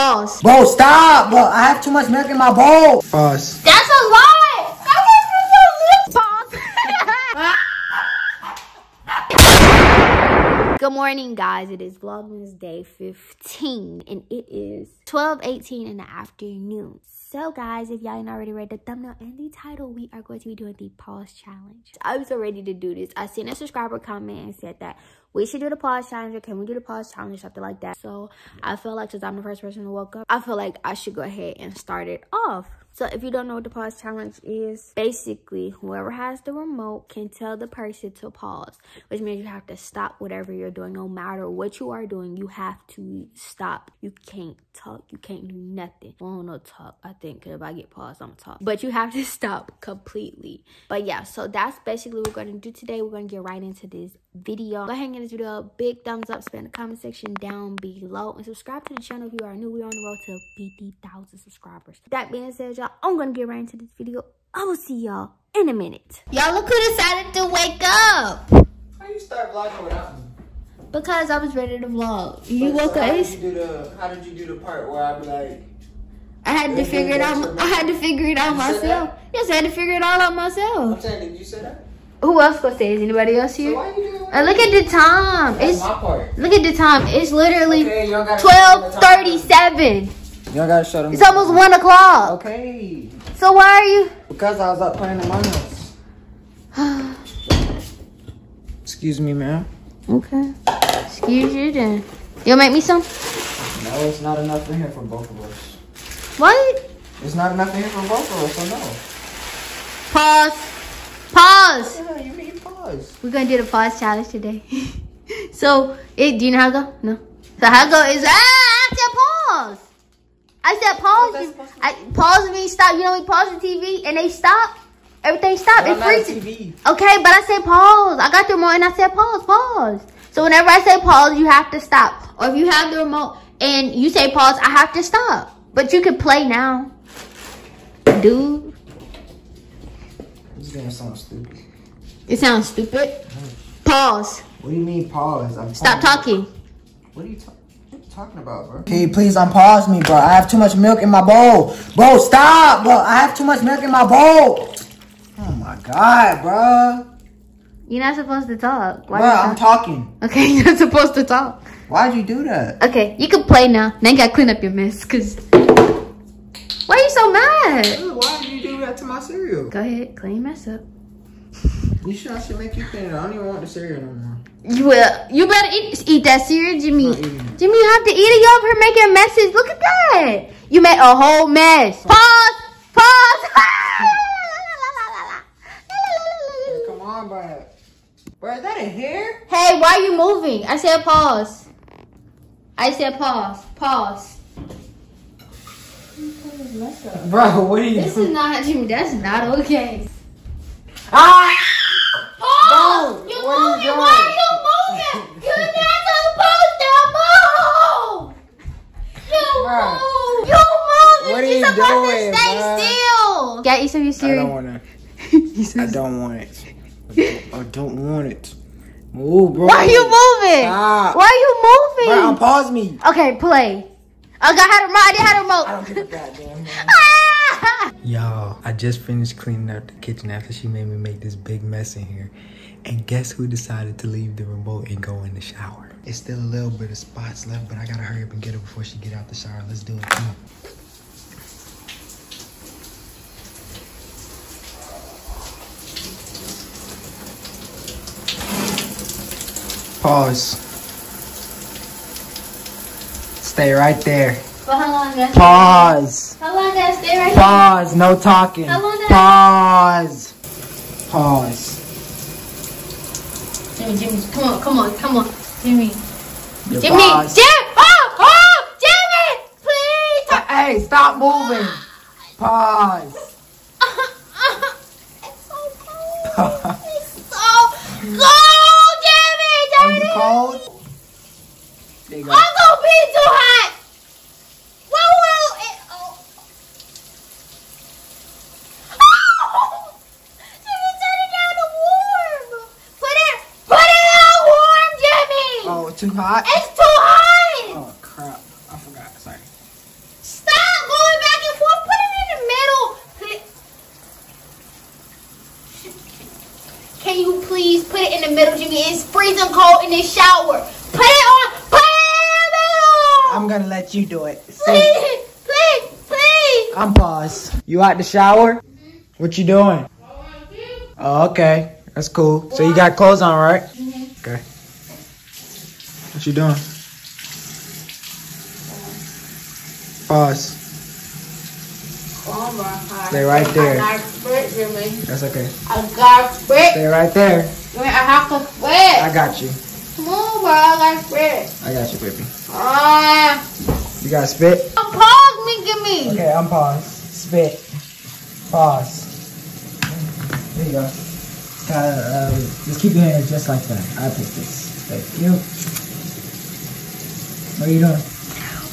Pause. Bro, stop, bro. I have too much milk in my bowl. Pause. That's a lie. Pause. Good morning, guys. It is Vlogmas Day 15, and it is 12:18 in the afternoon. So, guys, if y'all ain't already read the thumbnail and the title, we are going to be doing the pause challenge. I'm so ready to do this. I seen a subscriber comment and said that we should do the pause challenge or can we do the pause challenge, or something like that. So, I feel like since I'm the first person to woke up, I feel like I should go ahead and start it off. So if you don't know what the pause challenge is, basically whoever has the remote can tell the person to pause, which means you have to stop whatever you're doing. No matter what you are doing, you have to stop. You can't talk. You can't do nothing. I don't know talk, I think, if I get paused, I'm talk. But you have to stop completely. But yeah, so that's basically what we're going to do today. We're going to get right into this video. Go ahead and give this video a big thumbs up, spam the comment section down below, and subscribe to the channel if you are new. We're on the road to 50,000 subscribers. That being said, y'all, I'm gonna get right into this video. I will see y'all in a minute. Y'all look who decided to wake up. How you start vlogging without me? Because I was ready to vlog. You But woke so up. How did you do the? How did you do the part where I be like, I had to figure it out. I had to figure it out myself. Yes, I had to figure it all out myself. I'm saying, did you say that? Who else gonna say? Is anybody else So here? why you doing? And look at the time. That's It's my part. look at the time. It's literally Okay, you twelve thirty-seven. You don't gotta show them. It's almost one o'clock. Okay. So why are you? Because I was up playing Among Us. Excuse me, ma'am. okay. Excuse you then. You'll make me some? No, it's not enough in here for both of us. What? It's not enough in here for both of us, so no. Pause. Pause. Yeah, you mean pause. We're gonna do the pause challenge today. so, it, do you know how to go? No. So how to go is ah, I said pause. I said pause. You- I, pause means stop. You know we pause the TV and they stop. Everything stop. But It I'm not a freezes. TV. Okay, but I said pause. I got the remote and I said pause, pause. So whenever I say pause, you have to stop. Or if you have the remote and you say pause, I have to stop. But you can play now. Dude, is gonna sound stupid. it sounds stupid. Pause. What do you mean pause? I'm Stop pausing. talking. What are you, ta- what are you talking about, bro? Can you please unpause me, bro? I have too much milk in my bowl. Bro, stop, bro. I have too much milk in my bowl. Oh my god, bro. You're not supposed to talk. Why Bro, I'm talk? talking. Okay, you're not supposed to talk. Why'd you do that? Okay, you can play now. Then you gotta clean up your mess, cause why are you so mad? Why did you do that to my cereal? Go ahead, clean your mess up. You sure I should make you clean it? I don't even want the cereal no more. You will. You better eat eat that cereal, Jimmy. not eating it. Jimmy, you have to eat it. You over here making messes. Look at that. You made a whole mess. Pause. Pause. Come on, bro. Bro, is that a hair? hey, why are you moving? I said pause. I said pause. Pause. Bro, what are you This is not Jimmy. That's not okay. Ah! Oh, Bro, you what are you Why are you moving? You're not supposed to move. You Bruh. move. You moving? What are You're you supposed doing, to stay bruh? still. Yeah, eat some of your I don't want to. I don't want it. I don't want it. Move, bro. Why are you moving? Stop. Why are you moving? Bro, moving? unpause me. okay, play. I got had a remote. I didn't have a I remote. don't give a goddamn. Ah! Y'all, I just finished cleaning up the kitchen after she made me make this big mess in here. And guess who decided to leave the remote and go in the shower? It's still a little bit of spots left, but I gotta hurry up and get her before she get out the shower. Let's do it. Come on. Pause. Stay right there. For how long, guys? Pause. How long, guys? Stay right here. Pause. No talking. How long did Pause. Pause. Jimmy, Jimmy, come on, come on, come on, Jimmy. Your Jimmy, pause. Jim, oh, oh, Jimmy, please. Hey, stop moving. Pause. it's so cold. It's so cold, Jimmy. Are you Daddy. cold? There you go. I'm gonna be too hot. Whoa, whoa, it, oh. Oh! Jimmy, turn it down to warm. Put it, put it on warm, Jimmy. Oh, too hot? It's too hot. Oh, crap. I forgot. Sorry. Middle, Jimmy. It's freezing cold in the shower. Put it on. Put it on. I'm gonna let you do it. See, Please, please, please. I'm paused. You out the shower? Mm-hmm. What you doing? Oh, okay. That's cool. So you got clothes on, right? Mm-hmm. Okay. What you doing? Pause. Oh, Stay right there. That's okay. I got. Stay right there. I have to spit. I got you. Come on, bro. I got spit. I got you, baby. Ah. You got spit? I'm pause, me, give me. Okay, I'm paused. Spit. Pause. There you go. Uh, uh, just keep your hands just like that. I pick this. Thank you. What are you doing?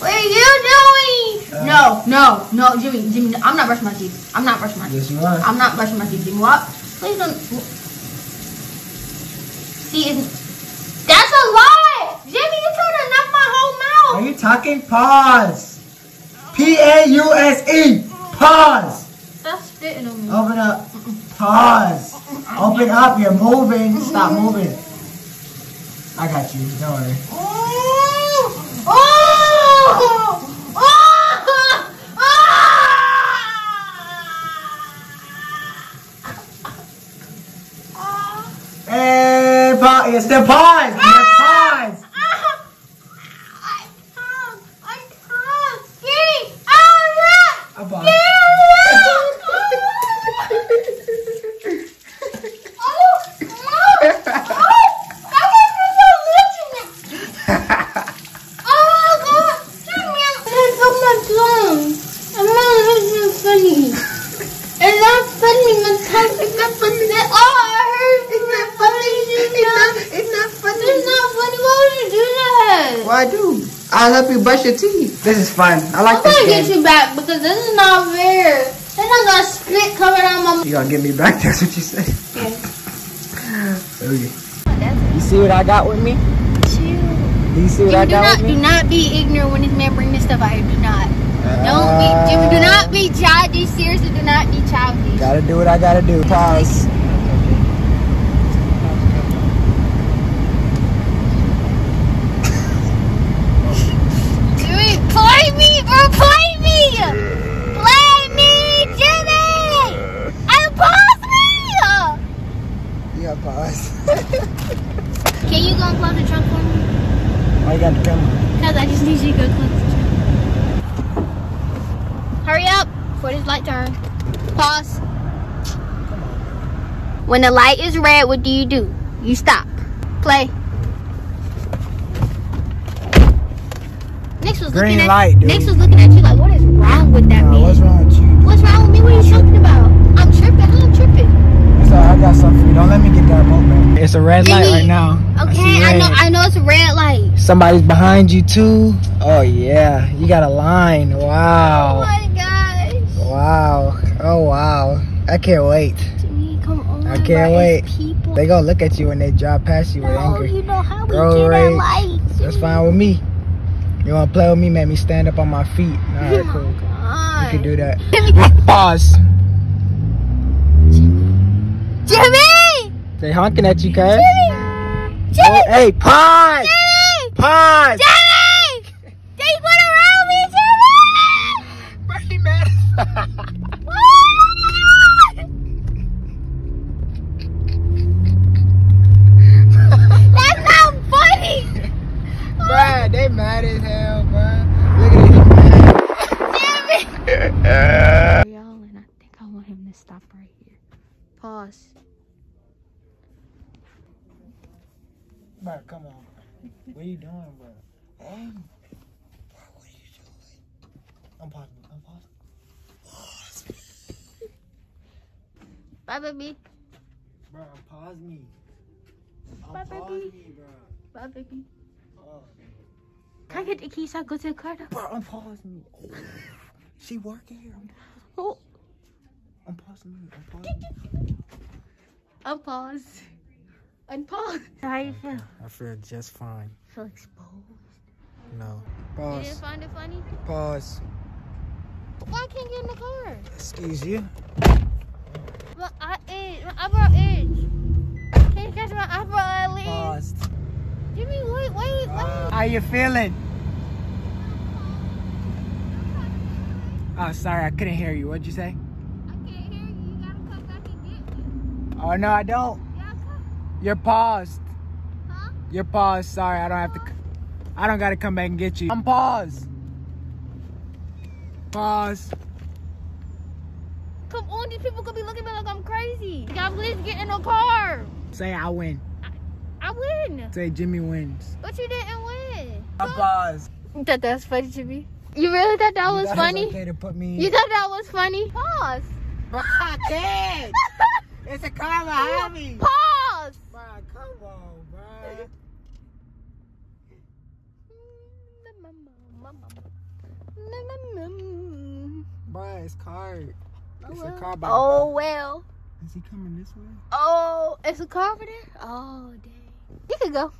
What are you doing? Uh, no, no, no, Jimmy, Jimmy. I'm not brushing my teeth. I'm not brushing my teeth. Yes, you are. I'm not brushing my teeth. Jimmy, what? Please don't. See, that's a lie. Jimmy, you trying to knock my whole mouth! Are you talking? Pause. P A U S E. Pause. Stop spitting on me. Open up. Pause. Open up. You're moving. Stop moving. I got you. Don't worry. Oh. Hey, pause. It's the pause. It's the pause. I can't. I can't. Get out I'm of paused. that! It's not funny, my tongue is not funny. Oh, I heard it's not funny. It's not, it's not funny. It's not funny. Why would you do that? What I do? I'll help you brush your teeth. This is fun. I like I'm this gonna get you back because this is not fair. Then I got spit covered on my. You gonna get me back? That's what you said. Yeah. Okay. You see what I got with me? Do you see what Jimmy, do got not, with do not be ignorant when this man bring this stuff out here. Do not. Don't be, Jimmy. Do not be childish. Seriously, do not be childish. Gotta do what I gotta do. Pause. Jimmy, play me, bro. Play me. Play me, Jimmy. And pause me. You gotta pause. Can you go and close the trunk for me? You got the camera? Cause I just need you to go close the trunk. Hurry up before this light turn. Pause. When the light is red, what do you do? You stop. Play. Nix was Green looking at light, dude. Nix was looking at you like, what is wrong with that man? what's wrong with you? What's wrong with me? What are you talking about? I'm tripping. I'm tripping? Alright, I got something for you. Don't let me get that remote back. It's a red light right now. Okay, I, red. know. I know it's a red light. Somebody's behind you too. Oh yeah, you got a line. Wow. Oh my gosh. Wow. Oh wow. I can't wait. Come on. I can't wait. People. They gonna look at you when they drive past you with anger. you know how we Road get that rage. light. That's fine with me. You wanna play with me? Make me stand up on my feet. Alright, Oh cool. You can do that. Pause. Jimmy! They honking at you, cuz. Jimmy! Jimmy! Oh, hey, pause. Jimmy! Pause. Jimmy! They went around me, Jimmy! Bro, he mad. That's not funny! Bruh, they mad as hell, bruh. Look at it, he mad. Y'all, and I think I want him to stop right here. Pause. Bruh, come on. What are you doing, bro? Hey. Bro, what are you doing? I'm pausing. I'm pausing. Bye, baby. Bro, pause me. Bye, baby. me, bro. Bye, baby. Oh. Can I get the keys I go to the car? Bro, unpause me. Oh. She working here. Oh, Unpause me. Unpause me. unpause. Unpause. How you feel? I feel just fine. feel exposed. No. Pause. You didn't find it funny? Pause. Why can't get in the car? Excuse you. Well, I edge. I brought edge. Can't catch my upper eyelid. Paused. Jimmy, wait, wait, wait. Uh, how you feeling? Oh, sorry, I couldn't hear you. What'd you say? I can't hear you. You gotta come back and get me. Oh no, I don't. You're paused. Huh? You're paused. Sorry, I don't have to. I don't gotta come back and get you. I'm paused. Pause. Come on, these people gonna be looking at me like I'm crazy. God, please get in the car. Say I win. I win. Say Jimmy wins. But you didn't win. I'm paused. You thought that was funny to me? You really thought that was That funny? okay to put me. You thought that was funny? Pause. Bro, I can't. It's a car behind me. Pause. Bro, come on, bro. Bro, it's car. Oh, it's a car behind Oh well. Is he coming this way? Oh, it's a car over there? Oh dang. You can go.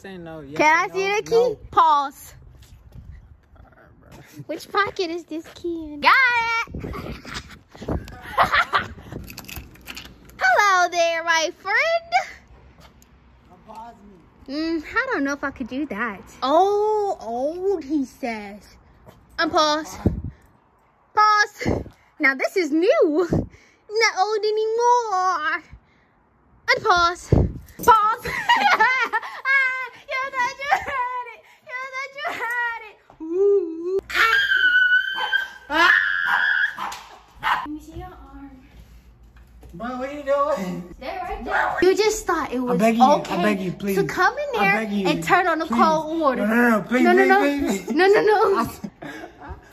Say no. Yes Can I or see no? the key? No. Pause. Alright, bro. Which pocket is this key in? Got it! there, my friend. Mm, I don't know if I could do that. Oh, old, he says. Unpause. Pause. Now this is new. Not old anymore. Unpause. Pause. Ah, you thought you had it. You thought you had it. Ooh. Ah. Let me see your arm. Bro, what are you doing? Stay right there. You just thought it was beg you, I beg you, please. to come in I there beg you, and turn on the please. cold water. No, no, no, please, no, no, please, no, please, please. no, no, no.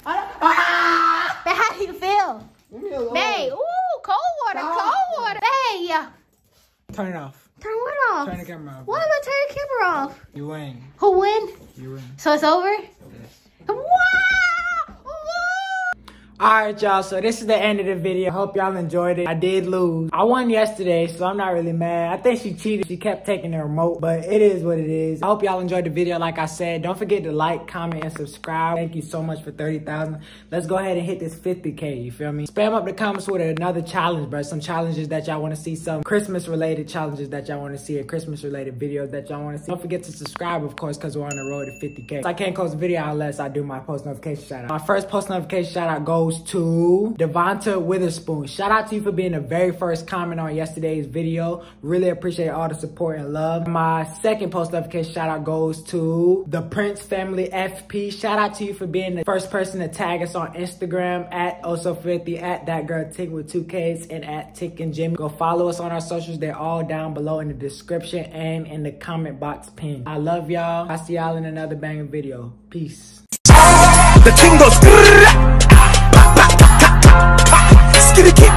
Ah! But how do you feel? Leave me alone. Babe, ooh, cold water, Stop. cold water. Hey, Turn it off. turn what off? Turn the camera off. Why am I turning the camera off? You win. Who win? You win. So it's over? Yes. Wow! Woo! Alright, y'all. So this is the end of the video. Hope y'all enjoyed it. I did lose. I won yesterday, so I'm not really mad. I think she cheated. She kept taking the remote, but it is what it is. I hope y'all enjoyed the video. Like I said, don't forget to like, comment, and subscribe. Thank you so much for 30,000. Let's go ahead and hit this 50K. You feel me? Spam up the comments with another challenge, bro. Some challenges that y'all want to see. Some Christmas-related challenges that y'all want to see. And Christmas-related videos that y'all want to see. Don't forget to subscribe, of course, because we're on the road to 50K. I can't post a video unless I do my post notification shout out. My first post notification shout out goes to Devonta Witherspoon. Shout out to you for being the very first comment on yesterday's video. Really appreciate all the support and love. My second post notification shout out goes to the Prince Family FP. Shout out to you for being the first person to tag us on Instagram at Osofilthy at that girl Tink with two Ks and at Tink and Jimmie. Go follow us on our socials. They're all down below in the description and in the comment box pinned. I love y'all. I'll see y'all in another banging video. Peace. The king goes. Skitty keep